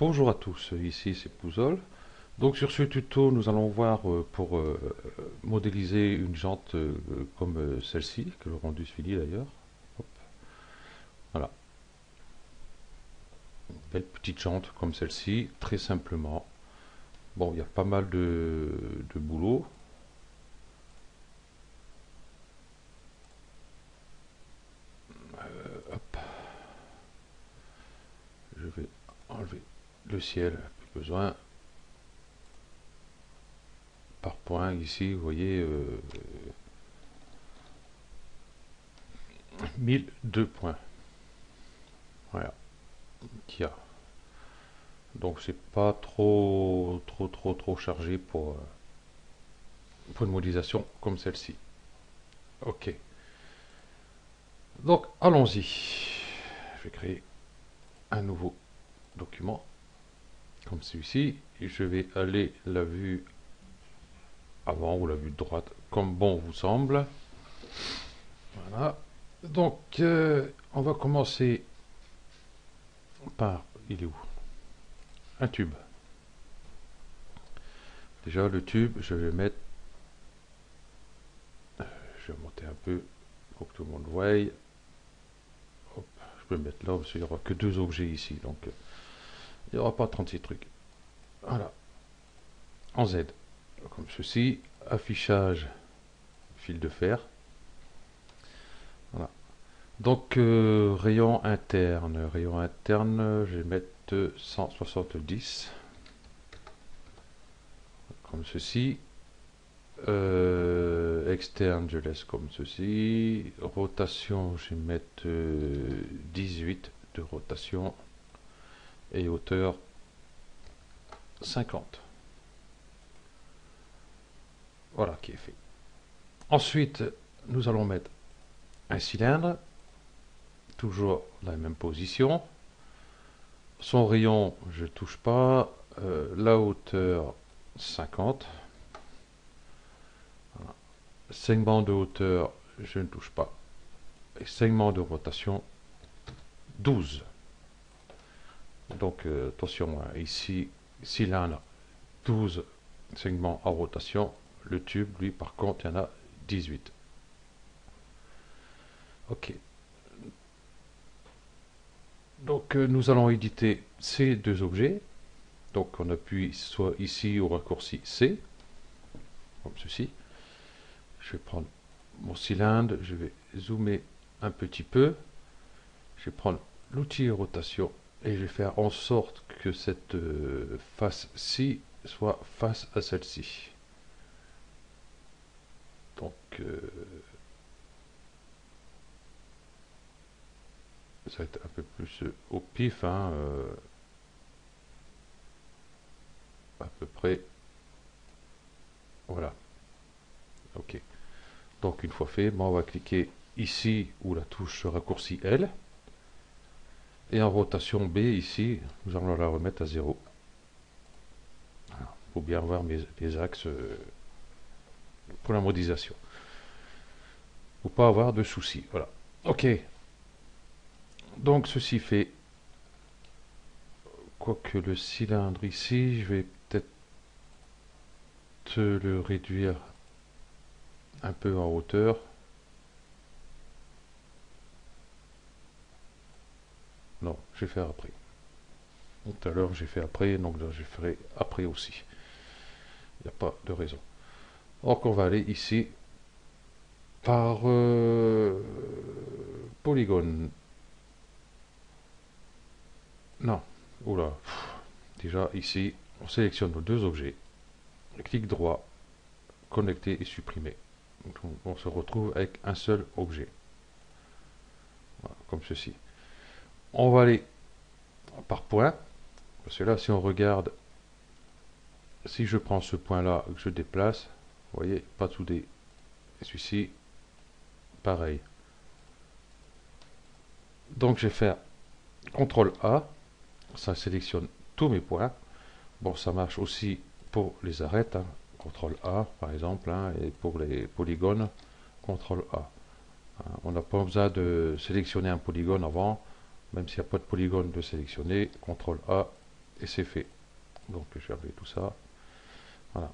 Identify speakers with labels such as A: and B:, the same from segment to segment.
A: Bonjour à tous, ici c'est Pouzol. Donc sur ce tuto, nous allons voir euh, pour euh, modéliser une jante euh, comme celle-ci, que le rendu suivi d'ailleurs. Voilà. Une belle petite jante comme celle-ci, très simplement. Bon, il y a pas mal de, de boulot. hop. Je vais enlever le ciel, plus besoin. Par point, ici, vous voyez, euh, 1002 points. Voilà, qu'il a. Donc c'est pas trop, trop, trop, trop chargé pour, euh, pour une modélisation comme celle-ci. Ok. Donc allons-y. Je vais créer un nouveau document comme celui-ci et je vais aller la vue avant ou la vue droite comme bon vous semble. Voilà. Donc euh, on va commencer par il est où? Un tube. Déjà le tube je vais mettre je vais monter un peu pour que tout le monde voie. Je peux mettre là parce qu'il n'y aura que deux objets ici donc il n'y aura pas 36 trucs. Voilà. En Z. Comme ceci. Affichage fil de fer. Voilà. Donc, euh, rayon interne. Rayon interne, je vais mettre 170. Comme ceci. Euh, externe, je laisse comme ceci. Rotation, je vais mettre 18 euh, de rotation et hauteur 50. Voilà qui est fait. Ensuite, nous allons mettre un cylindre, toujours dans la même position. Son rayon, je touche pas. Euh, la hauteur, 50. Segment de hauteur, je ne touche pas. Et segment de rotation, 12. Donc euh, attention, hein, ici, cylindre, 12 segments en rotation. Le tube, lui, par contre, il y en a 18. Ok. Donc euh, nous allons éditer ces deux objets. Donc on appuie soit ici au raccourci C, comme ceci. Je vais prendre mon cylindre, je vais zoomer un petit peu. Je vais prendre l'outil rotation et je vais faire en sorte que cette euh, face-ci soit face à celle-ci. Donc, euh, ça va être un peu plus au pif, hein, euh, à peu près. Voilà. Ok. Donc, une fois fait, on va cliquer ici où la touche raccourci L. Et en rotation B, ici, nous allons la remettre à 0. Il faut bien voir mes, axes euh, pour la modélisation. Pour pas avoir de soucis. Voilà. OK. Donc, ceci fait... Quoique le cylindre ici, je vais peut-être le réduire un peu en hauteur. Non, je vais faire après. Tout à l'heure, j'ai fait après, donc là, je ferai après aussi. Il n'y a pas de raison. Donc, on va aller ici par euh, polygone. Non, oula. Déjà, ici, on sélectionne nos deux objets. Clic droit, connecter et supprimer. on se retrouve avec un seul objet. comme ceci. On va aller par point. Parce que là, si on regarde, si je prends ce point-là, que je déplace, vous voyez, pas tout des... Celui-ci, pareil. Donc, je vais faire CTRL A. Ça sélectionne tous mes points. Bon, ça marche aussi pour les arêtes. Hein. CTRL A, par exemple. Hein, et pour les polygones, CTRL A. Hein, on n'a pas besoin de sélectionner un polygone avant même s'il n'y a pas de polygone de sélectionner, CTRL A et c'est fait. Donc je vais enlever tout ça. Voilà.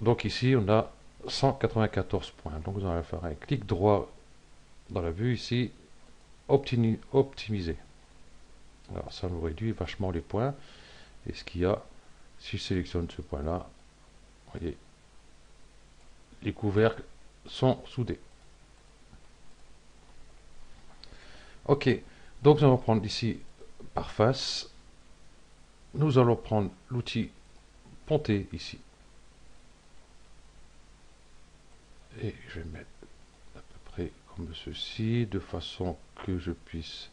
A: Donc ici on a 194 points. Donc vous allez faire un clic droit dans la vue ici, optimiser. Alors ça nous réduit vachement les points. Et ce qu'il y a, si je sélectionne ce point-là, voyez, les couvercles sont soudés. Ok, donc nous allons prendre ici par face. Nous allons prendre l'outil ponter ici. Et je vais mettre à peu près comme ceci, de façon que je puisse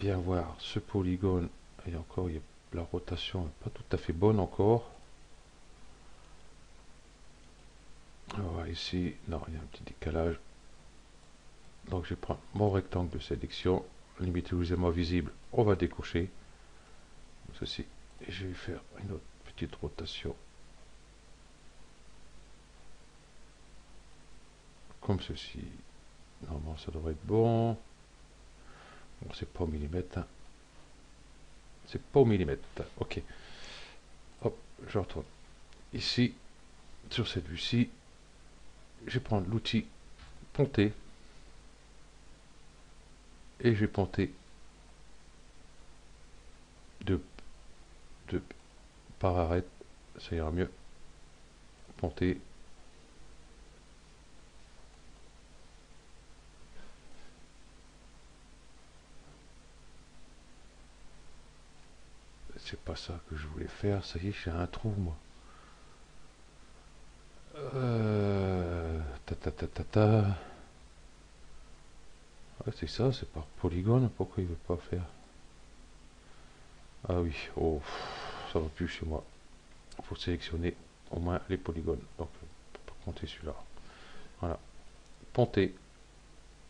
A: bien voir ce polygone. Et encore, la rotation n'est pas tout à fait bonne encore. Alors ici, non, il y a un petit décalage. Donc je prends mon rectangle de sélection, limite moi visible, on va décocher ceci. Et je vais faire une autre petite rotation. Comme ceci. Normalement ça devrait être bon. Bon, c'est pas au millimètre. Hein. C'est pas au millimètre. Ok. Hop, je retourne. Ici, sur cette vue-ci, je prendre l'outil ponter et je vais ponter de, de par arrêt, ça ira mieux. Ponter c'est pas ça que je voulais faire. Ça y est, j'ai un trou, moi. Euh, ta ta ta ta ta. C'est ça, c'est par polygone. Pourquoi il veut pas faire? Ah oui, oh, ça va plus chez moi. Faut sélectionner au moins les polygones. Donc, pas compter celui-là. Voilà. Ponter.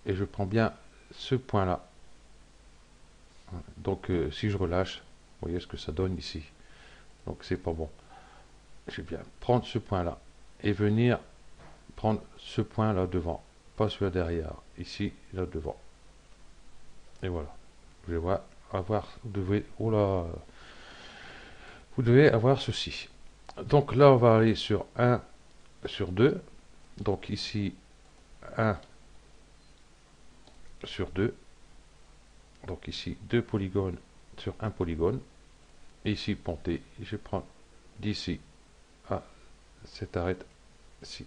A: Et je prends bien ce point-là. Donc, euh, si je relâche, vous voyez ce que ça donne ici. Donc c'est pas bon. Je vais bien prendre ce point là et venir prendre ce point là devant, pas celui derrière, ici là devant. Et voilà. Vous devez avoir, vous devez, oh là, vous devez avoir ceci. Donc là on va aller sur 1 sur 2. Donc ici 1 sur 2. Donc ici deux polygones sur un polygone. Et ici, ponter. Je prends d'ici à cette arête ci.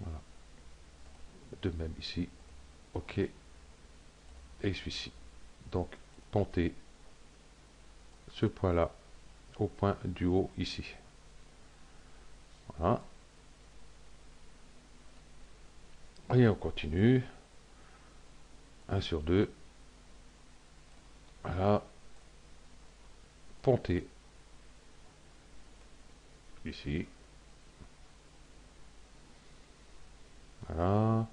A: Voilà. De même ici. OK. Et celui-ci. Donc, ponter ce point-là au point du haut ici. Voilà. Et on continue. 1 sur 2. Voilà. Ponter. Ici. Voilà.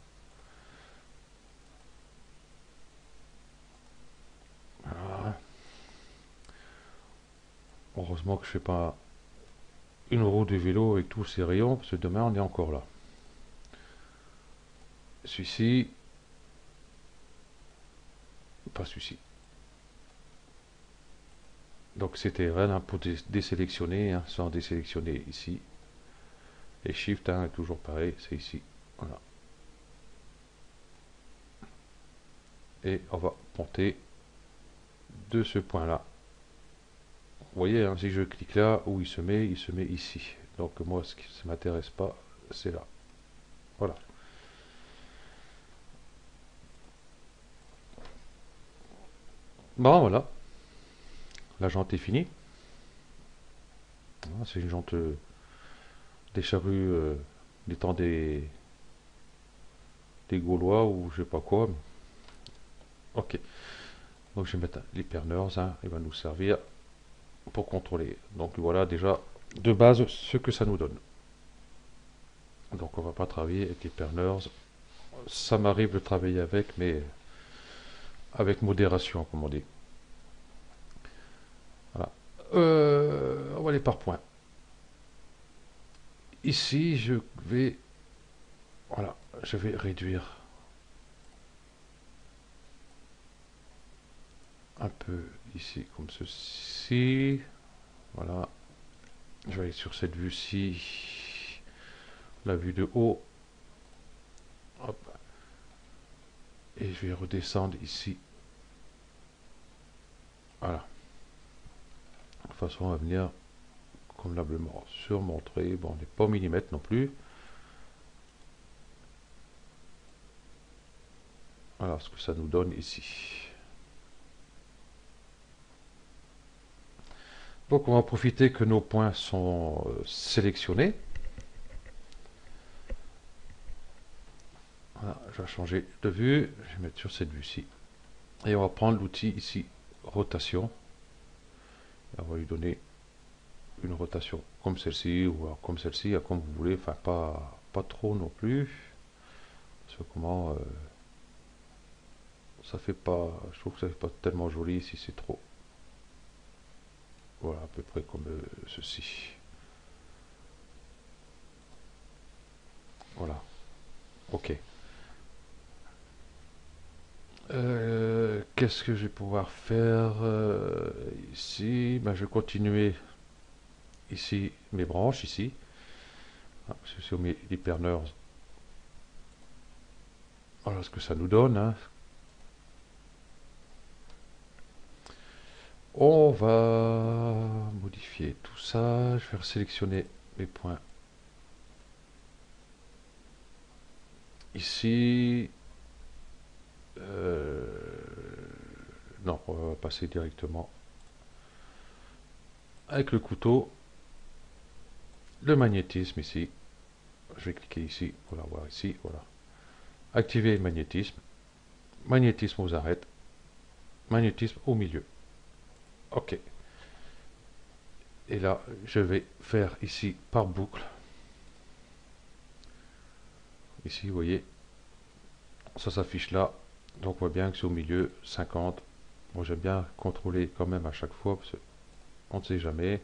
A: Heureusement que je fais pas une roue de vélo avec tous ces rayons, parce que demain on est encore là. Celui-ci, pas celui-ci. Donc c'était rien pour désélectionner, hein, sans désélectionner ici. Et Shift hein, est toujours pareil, c'est ici. Voilà. Et on va monter de ce point-là. Vous voyez, hein, si je clique là, où il se met, il se met ici. Donc moi, ce qui ne m'intéresse pas, c'est là. Voilà. Bon, voilà. La jante est finie. Ah, c'est une jante euh, des charrues euh, des temps des, des Gaulois ou je sais pas quoi. Ok. Donc je vais mettre l'hypernurse. Hein, il va nous servir pour contrôler. Donc voilà déjà de base ce que ça nous donne. Donc on va pas travailler avec l'hypernurse. Ça m'arrive de travailler avec, mais avec modération, comme on dit. Voilà. Euh, on va aller par points. Ici, je vais, voilà, je vais réduire un peu ici comme ceci. Voilà. Je vais aller sur cette vue-ci, la vue de haut. Et je vais redescendre ici. Voilà. De façon à venir convenablement surmontrer. Bon, on n'est pas au millimètre non plus. Voilà ce que ça nous donne ici. Donc on va profiter que nos points sont euh, sélectionnés. Je vais changer de vue, je vais mettre sur cette vue-ci. Et on va prendre l'outil ici, rotation. on va lui donner une rotation comme celle-ci ou comme celle-ci, comme vous voulez, enfin pas, pas trop non plus. Parce que comment euh, ça fait pas, je trouve que ça fait pas tellement joli si c'est trop. Voilà, à peu près comme euh, ceci. Voilà. Ok. Euh, qu'est-ce que je vais pouvoir faire euh, ici? Ben, Je vais continuer ici mes branches, ici. Ah, sur mes hyperneurs. Voilà ce que ça nous donne. Hein. On va modifier tout ça. Je vais sélectionner mes points. Ici. Euh, non, on va passer directement avec le couteau. Le magnétisme ici. Je vais cliquer ici pour l'avoir ici. Voilà. Activer le magnétisme. Magnétisme aux arêtes. Magnétisme au milieu. OK. Et là, je vais faire ici par boucle. Ici, vous voyez, ça s'affiche là. Donc, on voit bien que c'est au milieu, 50. Moi, j'aime bien contrôler quand même à chaque fois, parce qu'on ne sait jamais.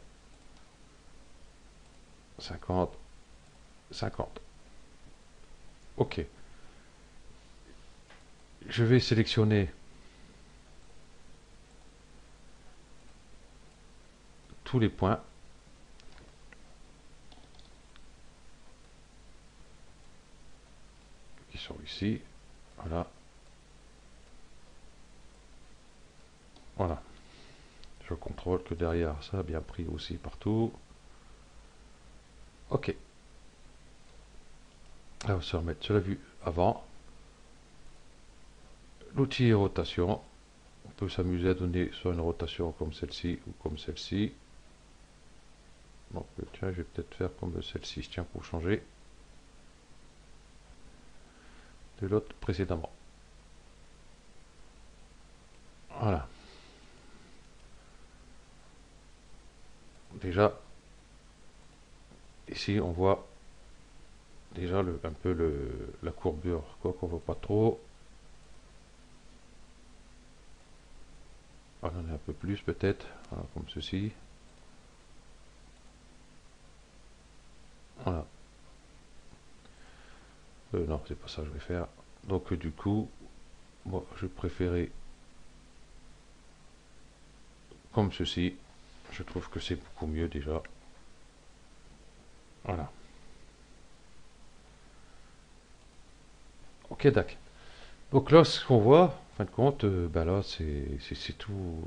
A: 50, 50. OK. Je vais sélectionner tous les points. qui sont ici. Voilà. Voilà. Je contrôle que derrière ça a bien pris aussi partout. Ok. on va se remettre sur la vue avant. L'outil rotation. On peut s'amuser à donner soit une rotation comme celle-ci ou comme celle-ci. Donc, tiens, je vais peut-être faire comme celle-ci, tiens, pour changer de l'autre précédemment. Voilà. Déjà, ici, on voit déjà un peu la courbure, quoi qu'on voit pas trop. On en a un peu plus peut-être, comme ceci. Voilà. Euh, non, c'est pas ça que je vais faire. Donc du coup, moi je préférais comme ceci. Je trouve que c'est beaucoup mieux déjà. Voilà. Ok, d'accord. Donc là, ce qu'on voit, en fin de compte, euh, ben là, c'est tout,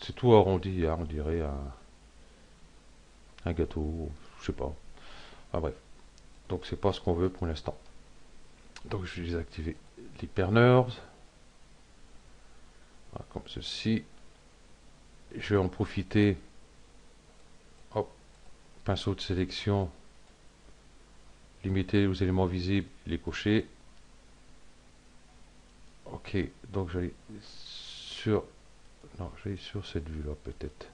A: c'est tout arrondi, hein, on dirait un, un gâteau, je sais pas. Ah bref. Donc c'est pas ce qu'on veut pour l'instant. Donc je vais désactiver l'hypernerves. comme ceci. Je vais en profiter. Hop, pinceau de sélection. Limiter aux éléments visibles, les cocher. Ok, donc j'allais sur. Non, j'allais sur cette vue là peut-être.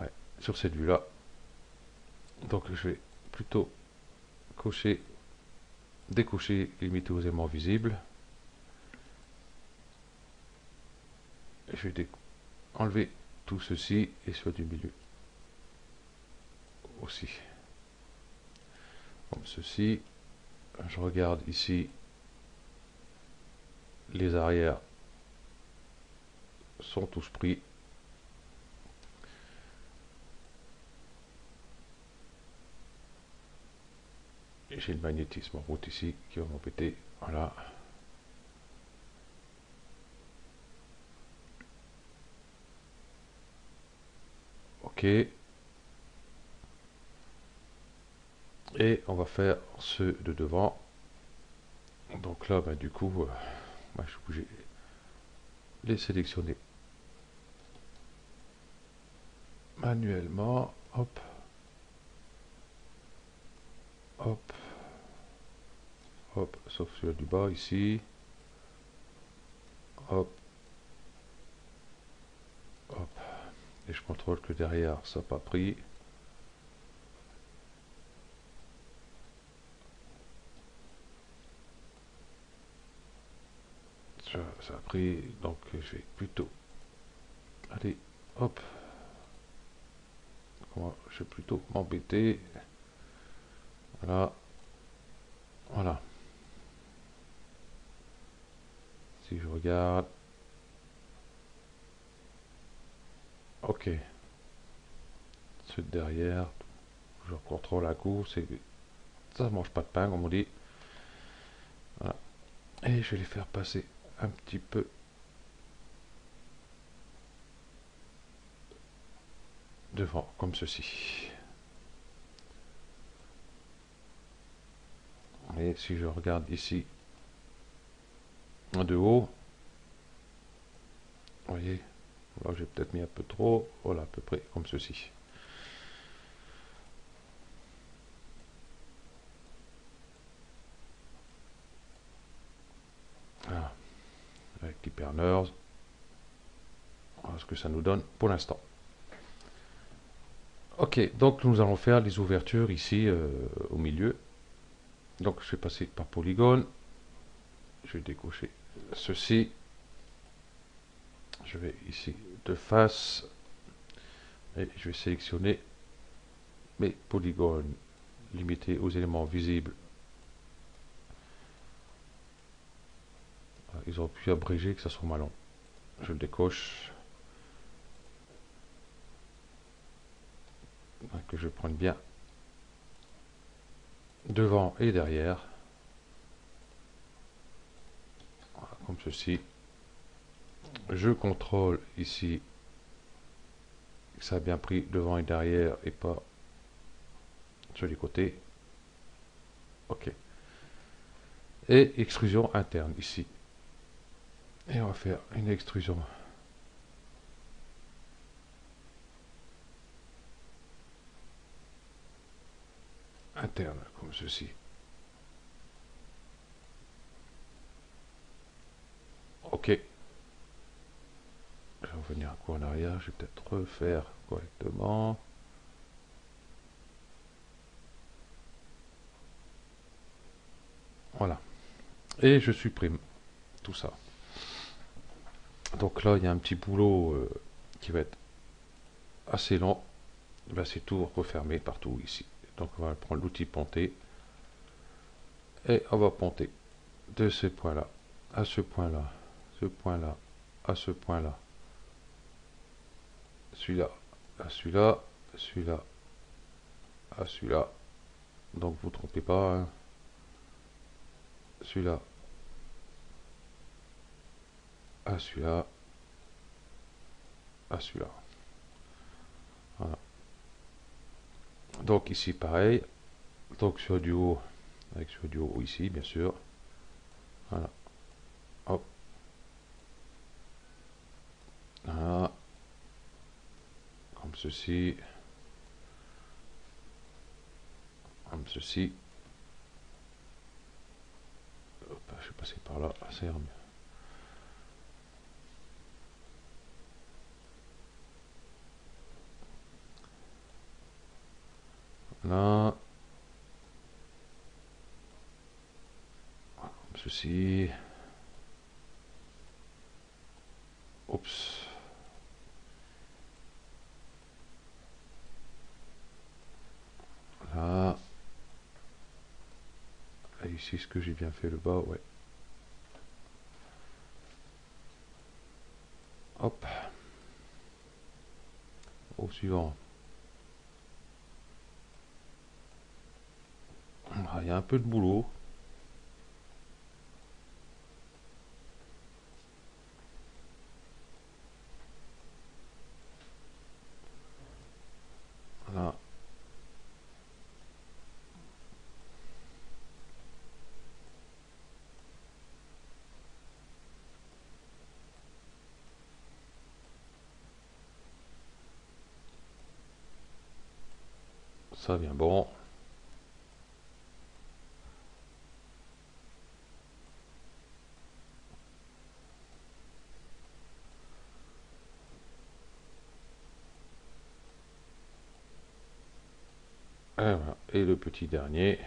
A: Ouais, sur cette vue là. Donc je vais plutôt cocher, décocher, limiter aux aimants visibles. Je vais enlever tout ceci et soit du milieu aussi. Comme ceci. Je regarde ici les arrières sont tous pris. J'ai le magnétisme en route ici qui va m'embêter. Voilà. Ok. Et on va faire ceux de devant. Donc là, ben, du coup, euh, je vais les sélectionner manuellement. Hop. Hop. Hop. Sauf celui du bas ici. Hop. Hop. Et je contrôle que derrière, ça n'a pas pris. ça, a pris, donc je vais plutôt, allez, hop, je vais plutôt m'embêter, voilà, voilà, si je regarde, ok, ce derrière, je contrôle à coup, c'est ça mange pas de pain comme on dit, voilà. et je vais les faire passer un petit peu devant, comme ceci. Et si je regarde ici, de haut, vous voyez, là j'ai peut-être mis un peu trop, voilà à peu près comme ceci. Voilà ce que ça nous donne pour l'instant. Ok, donc nous allons faire les ouvertures ici euh, au milieu. Donc je vais passer par polygone. Je vais décocher ceci. Je vais ici de face. Et je vais sélectionner mes polygones limités aux éléments visibles Ils auraient pu abréger que ça soit malin. Je le décoche. Que je prenne bien devant et derrière. Comme ceci. Je contrôle ici que ça a bien pris devant et derrière et pas sur les côtés. Ok. Et extrusion interne ici. Et on va faire une extrusion. interne comme ceci. Ok. Je vais revenir un coup en arrière, je vais peut-être refaire correctement. Voilà. Et je supprime tout ça. Donc là, il y a un petit boulot euh, qui va être assez. Ben, c'est tout refermé partout ici. Donc on va prendre l'outil ponter. Et on va ponter de ce point-là à ce point-là, ce point-là, à ce point-là. Celui-là, à celui-là, celui-là, à celui-là. Donc vous ne trompez pas. Hein. Celui-là, à celui-là, à celui-là. Voilà. Donc ici pareil, donc sur du haut, avec sur du haut ici bien sûr. Voilà. Hop. Voilà. Comme ceci. Comme ceci. Hop, je vais passer par là, ça ira mieux. Là. Comme ceci. si ce que j'ai bien fait le bas, ouais. Hop. Au suivant. Il y a un peu de boulot. Ça vient bon. Et, le petit dernier.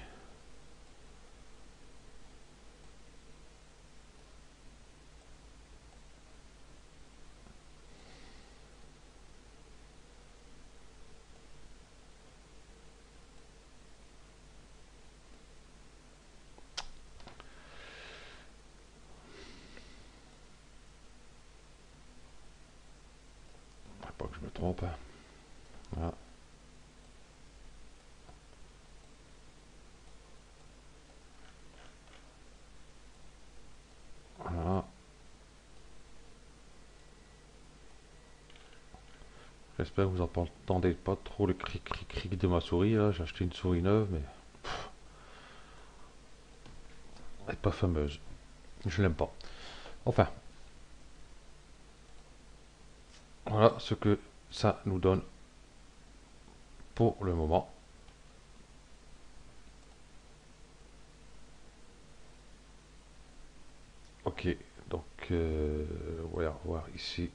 A: J'espère que vous n'entendez pas trop le cric cric cric de ma souris. J'ai acheté une souris neuve, mais elle n'est pas fameuse. Je l'aime pas. Enfin, voilà ce que ça nous donne pour le moment. Ok, donc euh, on va voir ici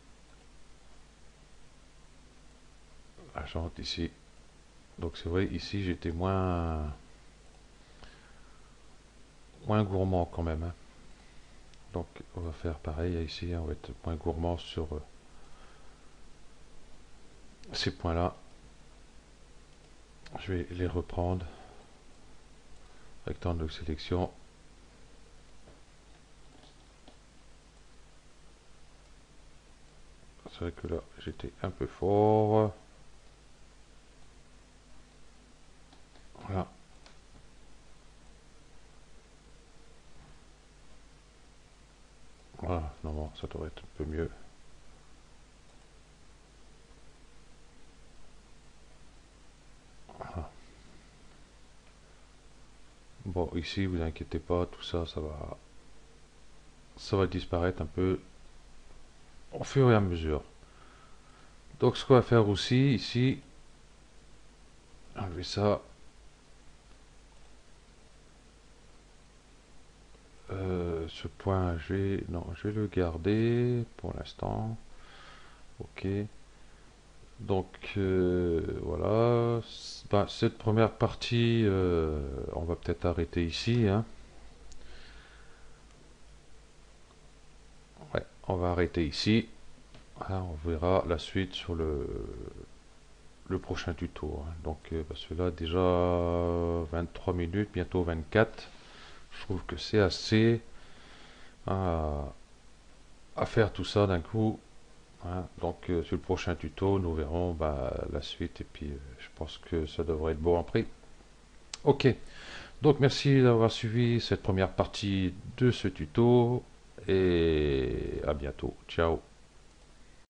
A: la chante ici. Donc c'est vrai, ici j'étais moins moins gourmand quand même. Hein. Donc on va faire pareil ici, on va être moins gourmand sur euh, ces points-là. Je vais les reprendre. Rectangle de sélection. C'est vrai que là j'étais un peu fort. Voilà. Voilà, non, ça devrait être un peu mieux. Ici, vous inquiétez pas, tout ça, ça va, ça va disparaître un peu au fur et à mesure. Donc, ce qu'on va faire aussi, ici, enlever ça, Euh, ce point, G, non, je vais le garder pour l'instant. Ok. Donc euh, voilà. Ben, cette première partie, euh, on va peut-être arrêter ici. Hein. Ouais, on va arrêter ici. Ah, on verra la suite sur le, le prochain tuto. Hein. Donc que là déjà 23 minutes, bientôt 24 je trouve que c'est assez à, faire tout ça d'un coup. Donc euh, sur le prochain tuto, nous verrons bah, la suite et puis euh, je pense que ça devrait être bon en prix. Ok, donc merci d'avoir suivi cette première partie de ce tuto et à bientôt. Ciao